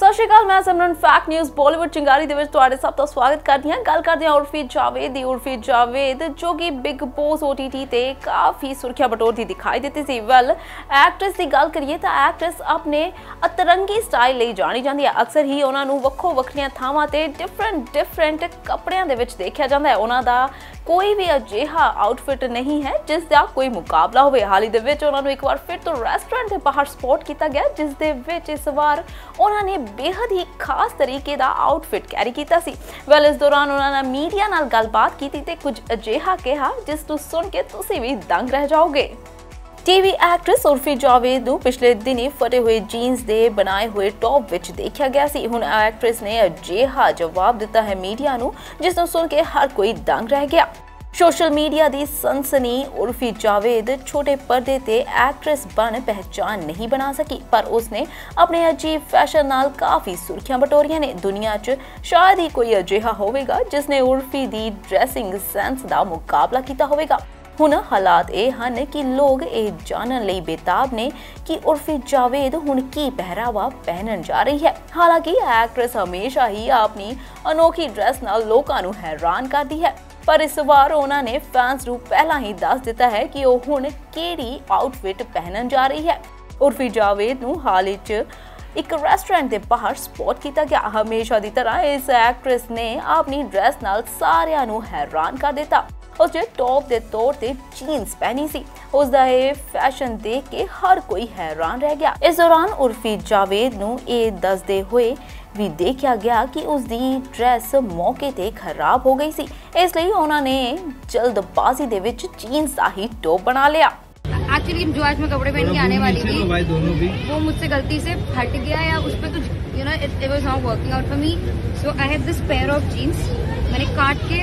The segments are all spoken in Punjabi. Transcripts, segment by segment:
So ਸ਼੍ਰੀ ਅਕਾਲ, ਮੈਂ Simran fact news Bollywood Chingari ਦੇ ਵਿੱਚ ਤੁਹਾਡੇ ਸਭ ਦਾ ਸਵਾਗਤ ਕਰਦੀ ਹਾਂ। ਗੱਲ ਕਰਦੇ ਹਾਂ ਉਰਫੀ ਜਾਵੇਦ ਦੀ। ਉਰਫੀ ਜਾਵੇਦ, ਜੋ ਕਿ ਬਿਗ ਬੋਸ OTT ਤੇ ਕਾਫੀ ਸੁਰਖੀਆਂ ਬਟੋਰਦੀ ਦਿਖਾਈ ਦਿੱਤੀ ਸੀ। ਵੈਲ ਐਕਟ੍ਰੈਸ ਦੀ ਗੱਲ ਕਰੀਏ ਤਾਂ ਐਕਟ੍ਰੈਸ ਆਪਣੇ ਅਤਰੰਗੀ ਸਟਾਈਲ ਲਈ ਜਾਣੀ ਜਾਂਦੀ ਹੈ। ਅਕਸਰ ਹੀ ਉਹਨਾਂ ਨੂੰ ਵੱਖੋ ਵੱਖਰੀਆਂ ਥਾਵਾਂ ਤੇ ਡਿਫਰੈਂਟ ਡਿਫਰੈਂਟ ਕੱਪੜਿਆਂ ਦੇ ਵਿੱਚ ਦੇਖਿਆ ਜਾਂਦਾ ਹੈ। ਉਹਨਾਂ ਦਾ ਕੋਈ ਵੀ ਅਜਿਹਾ ਆਊਟਫਿਟ ਨਹੀਂ ਹੈ, ਜਿਸ ਦਾ ਕੋਈ ਮੁਕਾਬਲਾ ਹੋਵੇ। ਹਾਲ ਹੀ ਦੇ ਵਿੱਚ ਉਹਨਾਂ ਨੂੰ ਇੱਕ ਵਾਰ ਫਿਰ ਤੋਂ ਰੈਸਟੋਰੈਂਟ ਦੇ ਬਾਹਰ ਸਪੌਟ ਕੀਤਾ ਗਿਆ, ਜਿਸ ਦੇ ਵਿੱਚ ਇਸ ਵਾਰ ਉਹਨਾਂ ਨੇ ਬੇहद ਹੀ ਖਾਸ ਤਰੀਕੇ ਦਾ ਆਊਟਫਿਟ ਕੈਰੀ ਕੀਤਾ ਸੀ। ਵੈਲ ਇਸ ਦੌਰਾਨ ਉਹਨਾਂ ਨੇ ਮੀਡੀਆ ਨਾਲ ਗੱਲਬਾਤ ਕੀਤੀ ਤੇ ਕੁਝ ਅਜਿਹਾ ਕਿਹਾ, ਜਿਸ ਨੂੰ ਸੁਣ ਕੇ ਤੁਸੀਂ ਵੀ ਦੰਗ ਰਹਿ ਜਾਓਗੇ। ਟੀਵੀ ਐਕਟ੍ਰੈਸ ਉਰਫੀ ਜਾਵੇਦ ਨੂੰ ਪਿਛਲੇ ਦਿਨੀ ਫਟੇ ਹੋਏ ਜੀਨਸ ਦੇ ਬਣਾਏ ਹੋਏ ਟੌਪ ਵਿੱਚ ਦੇਖਿਆ ਗਿਆ ਸੀ। ਹੁਣ ਐਕਟ੍ਰੈਸ ਨੇ ਅਜਿਹਾ ਜਵਾਬ ਦਿੱਤਾ ਹੈ ਮੀਡੀਆ ਨੂੰ, ਜਿਸ ਨੂੰ ਸੁਣ ਕੇ ਹਰ ਕੋਈ ਦੰਗ ਰਹਿ ਗਿਆ। ਸੋਸ਼ਲ ਮੀਡੀਆ ਦੀ ਸਨਸਨੀ ਉਰਫੀ ਜਾਵੇਦ ਛੋਟੇ ਪਰਦੇ ਤੇ ਐਕਟ੍ਰੈਸ ਬਣ ਪਹਿਚਾਨ ਨਹੀਂ ਬਣਾ ਸਕੀ, ਪਰ ਉਸਨੇ ਆਪਣੇ ਅਜੀਬ ਫੈਸ਼ਨ ਨਾਲ ਕਾਫੀ ਸੁਰਖੀਆਂ ਬਟੋਰੀਆਂ ਨੇ। ਦੁਨੀਆ 'ਚ ਸ਼ਾਇਦ ਹੀ ਕੋਈ ਅਜਿਹਾ ਹੋਵੇਗਾ ਜਿਸ ਨੇ ਉਰਫੀ ਦੀ ਡਰੈਸਿੰਗ ਸੈਂਸ ਦਾ ਮੁਕਾਬਲਾ ਕੀਤਾ ਹੋਵੇਗਾ। ਹੁਣ ਹਾਲਾਤ ਇਹ ਹਨ ਕਿ ਲੋਕ ਇਹ ਜਾਣਨ ਲਈ ਬੇਤਾਬ ਨੇ ਕਿ ਉਰਫੀ ਜਾਵੇਦ ਹੁਣ ਕੀ ਪਹਿਰਾਵਾ ਪਹਿਨਣ ਜਾ ਰਹੀ ਹੈ। ਹਾਲਾਂਕਿ ਐਕਟ੍ਰੈਸ ਹਮੇਸ਼ਾ ਹੀ ਆਪਣੀ ਅਨੋਖੀ ਡਰੈਸ ਨਾਲ ਲੋਕਾਂ ਨੂੰ ਹੈਰਾਨ ਕਰਦੀ ਹੈ। ਪਰ ਇਸ ਵਾਰ ਉਹਨਾਂ ਨੇ ਫੈਨਸ ਨੂੰ ਪਹਿਲਾਂ ਹੀ ਦੱਸ ਦਿੱਤਾ ਹੈ ਕਿ ਉਹ ਹੁਣ ਕਿਹੜੀ ਆਊਟਫਿਟ ਪਹਿਨਣ ਜਾ ਰਹੀ ਹੈ। ਉਰਫੀ ਜਾਵੇਦ ਨੂੰ ਹਾਲ ਹੀ 'ਚ ਇੱਕ ਰੈਸਟੋਰੈਂਟ ਦੇ ਬਾਹਰ ਸਪੌਟ ਕੀਤਾ ਗਿਆ। ਹਮੇਸ਼ਾ ਦੀ ਤਰ੍ਹਾਂ ਇਸ ਐਕਟ੍ਰੈਸ ਨੇ ਆਪਣੀ ਡਰੈਸ ਨਾਲ ਸਾਰਿਆਂ ਨੂੰ ਹੈਰਾਨ ਕਰ ਦਿੱਤਾ। ਉਸ ਨੇ ਟੌਪ ਦੇ ਤੌਰ ਤੇ ਜੀਨਸ ਪਹਿਨੀ ਸੀ ਉਸ ਦਾ ਇਹ ਫੈਸ਼ਨ ਦੇਖ ਕੇ ਹਰ ਕੋਈ ਹੈਰਾਨ ਰਹਿ ਗਿਆ ਇਸ ਦੌਰਾਨ ਉਰਫੀ ਜਾਵੇਦ ਨੂੰ ਇਹ ਦੱਸਦੇ ਹੋਏ ਵੀ ਦੇਖਿਆ ਗਿਆ ਕਿ ਉਸ ਦੀ ਡਰੈਸ ਮੌਕੇ ਤੇ ਖਰਾਬ ਹੋ ਗਈ ਸੀ ਇਸ ਲਈ ਉਹਨਾਂ ਨੇ ਜਲਦਬਾਜ਼ੀ ਦੇ ਵਿੱਚ ਜੀਨਸ ਦਾ ਹੀ ਟੌਪ ਬਣਾ ਲਿਆ एक्चुअली जो आज मैं कपड़े पहन के आने वाली थी भाई दोनों भी वो मुझसे गलती से हट गया या उस पर कुछ you know it was not working out for me so I have this pair of jeans मैंने काट के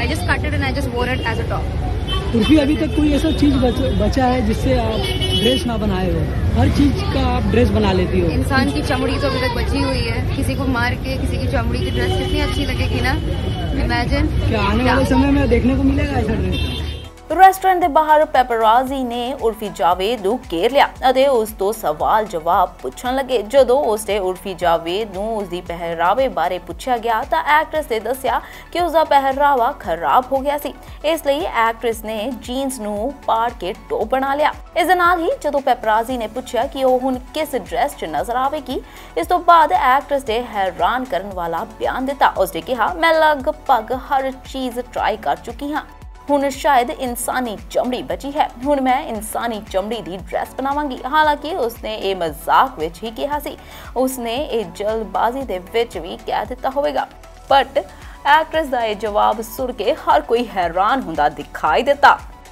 I just cut it and I just wore it as a top Urfi अभी तक कोई ऐसा चीज़ बच, बचा है जिससे आप ड्रेस ना बनाए हो? हर चीज़ का आप ड्रेस बना लेती हो। इंसान की चमड़ी तो अभी तक बची हुई है। किसी को मार के किसी की चमड़ी की ड्रेस कितनी अच्छी लगेगी ना? इमेजिन क्या आने वाले समय में देखने को मिलेगा ऐसा ड्रेस ਰੈਸਟੋਰੈਂਟ ਦੇ ਬਾਹਰ ਪੈਪਰਾਜ਼ੀ ਨੇ ਉਰਫੀ ਜਾਵੇਦ ਨੂੰ ਘੇਰ ਲਿਆ ਅਤੇ ਉਸ ਤੋਂ ਸਵਾਲ ਜਵਾਬ ਪੁੱਛਣ ਲੱਗੇ। ਜਦੋਂ ਉਸਨੇ ਉਰਫੀ ਜਾਵੇਦ ਨੂੰ ਉਸ ਦੀ ਪਹਿਰਾਵੇ ਬਾਰੇ ਪੁੱਛਿਆ ਗਿਆ ਤਾਂ ਐਕਟ੍ਰੈਸ ਨੇ ਦੱਸਿਆ ਕਿ ਉਸ ਦਾ ਪਹਿਰਾਵਾ ਖਰਾਬ ਹੋ ਗਿਆ ਸੀ। ਇਸ ਲਈ ਐਕਟ੍ਰੈਸ ਨੇ ਜੀਨਸ ਨੂੰ ਪਾੜ ਕੇ ਟੋਪ ਬਣਾ ਲਿਆ। ਇਸ ਦੇ ਨਾਲ ਹੀ ਜਦੋਂ ਪੈਪਰਾਜ਼ੀ ਨੇ ਪੁੱਛਿਆ ਕਿ ਉਹ ਹੁਣ ਕਿਸ ਡਰੈਸ 'ਚ ਨਜ਼ਰ ਆਵੇਗੀ, ਇਸ ਤੋਂ ਬਾਅਦ ਐਕਟ੍ਰੈਸ ਨੇ ਹੈਰਾਨ ਕਰਨ ਵਾਲਾ ਬਿਆਨ ਦਿੱਤਾ। ਉਸਨੇ ਕਿਹਾ, ਮੈਂ ਲਗਭਗ ਹਰ ਚੀਜ਼ ਟਰਾਈ ਕਰ ਚੁੱਕੀ ਹਾਂ। ਹੁਣ ਸ਼ਾਇਦ ਇਨਸਾਨੀ ਚਮੜੀ ਬਚੀ ਹੈ। ਹੁਣ ਮੈਂ ਇਨਸਾਨੀ ਚਮੜੀ ਦੀ ਡਰੈਸ ਬਣਾਵਾਂਗੀ। ਹਾਲਾਂਕਿ ਉਸਨੇ ਇਹ ਮਜ਼ਾਕ ਵਿੱਚ ਹੀ ਕਿਹਾ ਸੀ। ਉਸਨੇ ਇਹ ਜਲਦਬਾਜ਼ੀ ਦੇ ਵਿੱਚ ਵੀ ਕਹਿ ਦਿੱਤਾ ਹੋਵੇਗਾ। ਬਟ ਐਕਟਰਸ ਦਾ ਇਹ ਜਵਾਬ ਸੁਣ ਕੇ ਹਰ ਕੋਈ ਹੈਰਾਨ ਹੁੰਦਾ ਦਿਖਾਈ ਦਿੱਤਾ।